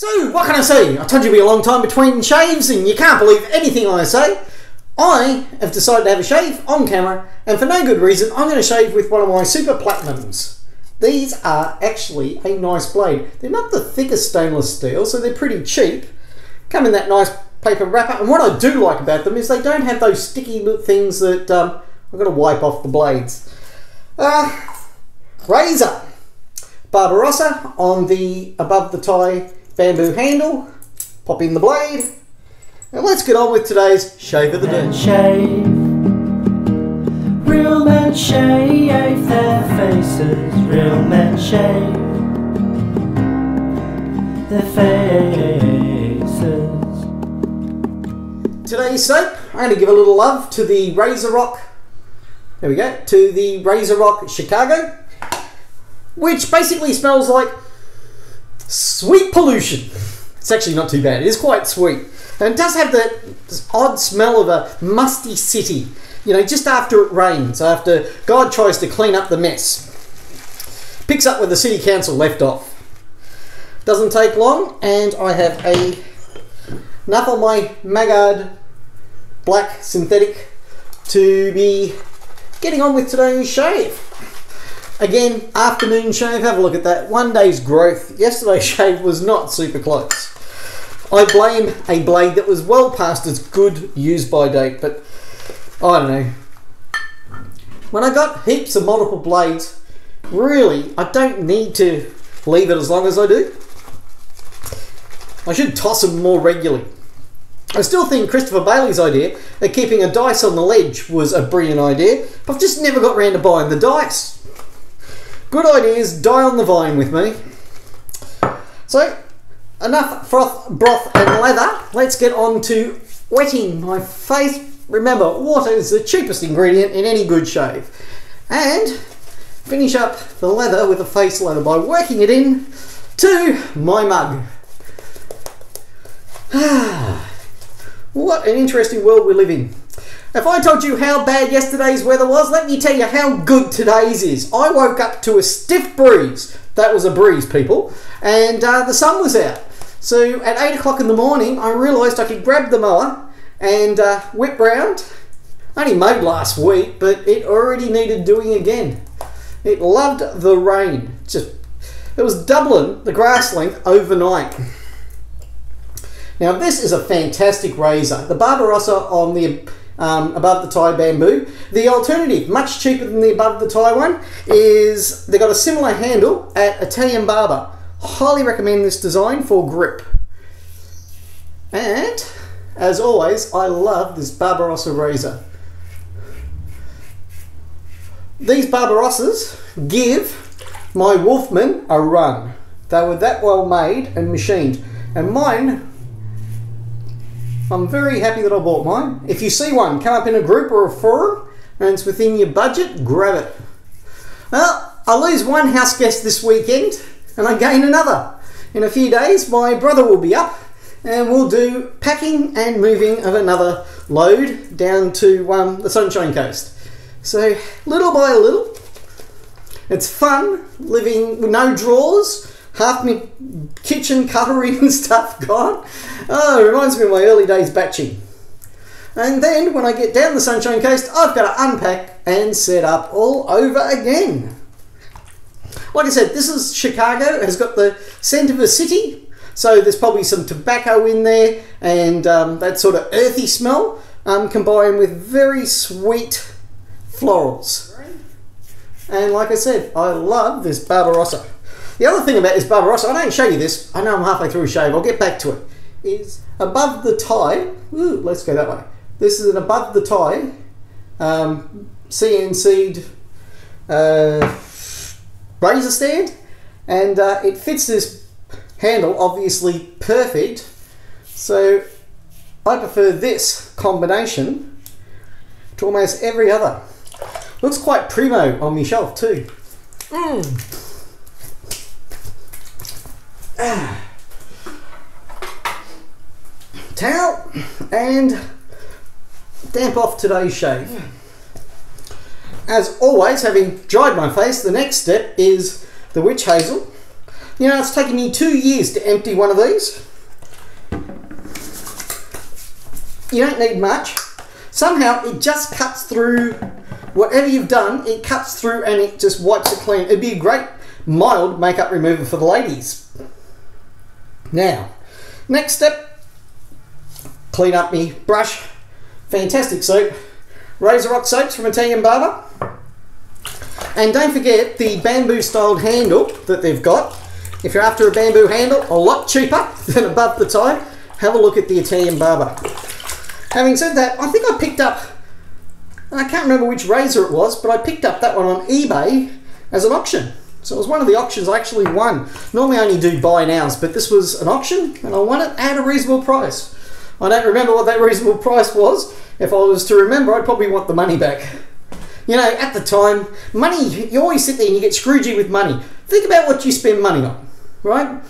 So, what can I say? I told you it'd be a long time between shaves, and you can't believe anything I say. I have decided to have a shave on camera, and for no good reason, I'm going to shave with one of my Super Platinums. These are actually a nice blade. They're not the thickest stainless steel, so they're pretty cheap. Come in that nice paper wrapper, and what I do like about them is they don't have those sticky things that um, I've got to wipe off the blades. Uh, razor. Barbarossa on the above the tie bamboo handle. Pop in the blade. And let's get on with today's shave of the day. shave. Real men shave their faces. Real men shave their faces. Today's soap, I'm going to give a little love to the Razor Rock. There we go. To the Razor Rock Chicago, which basically smells like sweet pollution. It's actually not too bad. It is quite sweet. And it does have that odd smell of a musty city. You know, just after it rains, after God tries to clean up the mess. Picks up where the city council left off. Doesn't take long, and I have a enough on my Maggard black synthetic to be getting on with today's shave. Again, afternoon shave, have a look at that. One day's growth. Yesterday's shave was not super close. I blame a blade that was well past its good use by date, but I don't know. When I got heaps of multiple blades, really, I don't need to leave it as long as I do. I should toss them more regularly. I still think Christopher Bailey's idea of keeping a dice on the ledge was a brilliant idea, but I've just never got round to buying the dice. Good ideas die on the vine with me. So, enough froth, broth, and leather. Let's get on to wetting my face. Remember, water is the cheapest ingredient in any good shave. And finish up the leather with a face lather by working it in to my mug. What an interesting world we live in. If I told you how bad yesterday's weather was, let me tell you how good today's is. I woke up to a stiff breeze. That was a breeze, people. And uh, the sun was out. So at 8 o'clock in the morning, I realised I could grab the mower and uh, whip round. Only mowed last week, but it already needed doing again. It loved the rain. Just It was doubling the grass length overnight. Now this is a fantastic razor. The Barbarossa on the um, above the tie bamboo. The alternative, much cheaper than the above the tie one, is they've got a similar handle at Italian Barber. Highly recommend this design for grip. And as always, I love this Barbarossa razor. These Barbarossas give my Wolfman a run. They were that well made and machined. And mine I'm very happy that I bought mine. If you see one come up in a group or a forum and it's within your budget, grab it. Well, I lose one house guest this weekend and I gain another. In a few days, my brother will be up and we'll do packing and moving of another load down to um, the Sunshine Coast. So, little by little, it's fun living with no drawers, half my kitchen cutlery and stuff gone. Oh, it reminds me of my early days batching. And then when I get down the Sunshine Coast, I've got to unpack and set up all over again. Like I said, this is Chicago, it has got the scent of a city, so there's probably some tobacco in there and um, that sort of earthy smell um, combined with very sweet florals. And like I said, I love this Barbarossa. The other thing about this Barbarossa, I don't show you this, I know I'm halfway through a shave, I'll get back to it, is above the tie, ooh, let's go that way. This is an above the tie um, CNC'd uh, razor stand, and uh, it fits this handle obviously perfect. So I prefer this combination to almost every other. Looks quite primo on my shelf too. Towel and damp off today's shave. As always, having dried my face, the next step is the witch hazel. You know, it's taken me two years to empty one of these. You don't need much. Somehow it just cuts through whatever you've done, it cuts through and it just wipes it clean. It'd be a great mild makeup remover for the ladies. Now, next step, clean up me brush. Fantastic soap. Razor Rock soaps from Italian Barber. And don't forget the bamboo styled handle that they've got. If you're after a bamboo handle, a lot cheaper than above the tie, have a look at the Italian Barber. Having said that, I think I picked up, I can't remember which razor it was, but I picked up that one on eBay as an auction. So it was one of the auctions I actually won. Normally I only do buy nows, but this was an auction and I won it at a reasonable price. I don't remember what that reasonable price was. If I was to remember, I'd probably want the money back. You know, at the time, money, you always sit there and you get scroogey with money. Think about what you spend money on, right?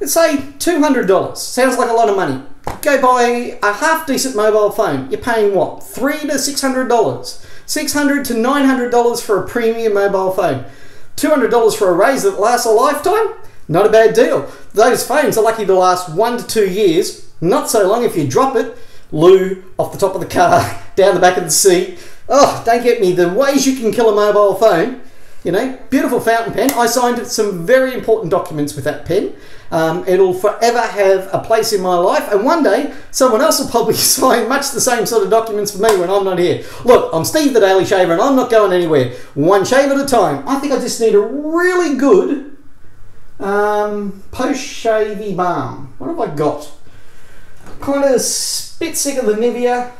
Let's say $200. Sounds like a lot of money. Go buy a half decent mobile phone. You're paying what? Three to $600. 600 to $900 for a premium mobile phone. $200 for a raise that lasts a lifetime? Not a bad deal. Those phones are lucky to last one to two years. Not so long if you drop it. Loo off the top of the car, down the back of the seat. Oh, don't get me. The ways you can kill a mobile phone. You know, beautiful fountain pen. I signed some very important documents with that pen. Um, it'll forever have a place in my life, and one day someone else will probably sign much the same sort of documents for me when I'm not here. Look, I'm Steve the Daily Shaver, and I'm not going anywhere. One shave at a time. I think I just need a really good um, post shavy balm. What have I got? Kind of bit sick of the Nivea.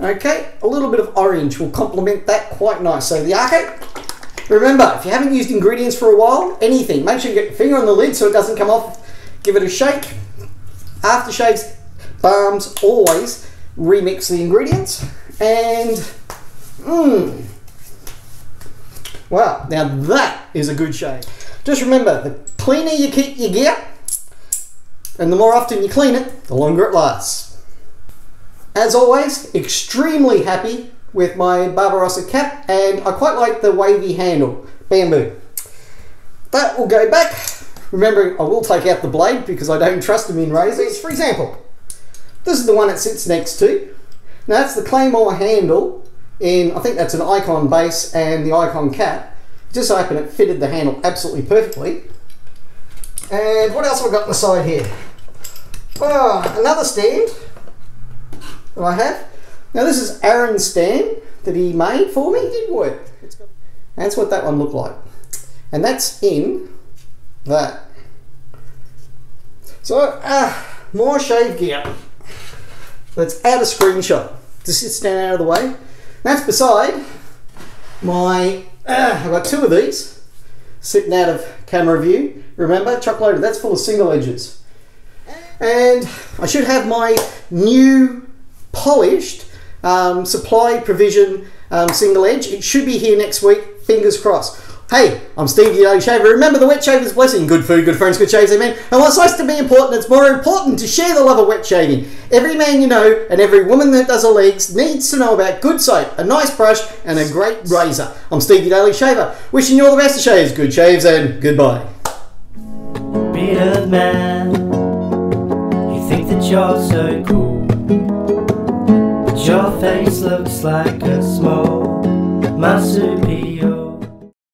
Okay, a little bit of orange will complement that quite nice. So the Arco Remember, if you haven't used ingredients for a while, anything, make sure you get your finger on the lid so it doesn't come off. Give it a shake. Aftershaves, balms, always remix the ingredients. And, mmm. Wow, now that is a good shave. Just remember, the cleaner you keep your gear, and the more often you clean it, the longer it lasts. As always, extremely happy with my Barbarossa cap and I quite like the wavy handle, bamboo. That will go back. Remembering I will take out the blade because I don't trust them in razors. For example, this is the one it sits next to. Now that's the Claymore handle in, I think that's an Icon base and the Icon cap. Just so happened it fitted the handle absolutely perfectly. And what else have I got on the side here? Oh, another stand that I have. Now this is Aaron's stand that he made for me. It did work. That's what that one looked like. And that's in that. So, uh, more shave gear. Let's add a screenshot. Just sit stand out of the way. That's beside my, uh, I've got two of these sitting out of camera view. Remember, chocolate loaded, that's full of single edges. And I should have my new polished um, supply provision um, single edge. It should be here next week. Fingers crossed. Hey, I'm Steve the Shaver. Remember the wet shaver's blessing. Good food, good friends, good shaves, amen. And what's nice to be important, it's more important to share the love of wet shaving. Every man you know and every woman that does her legs needs to know about good soap, a nice brush, and a great razor. I'm Steve the Daily Shaver. Wishing you all the best of shaves, good shaves, and goodbye. Bearded man, you think that you're so cool. Your face looks like a small marsupial.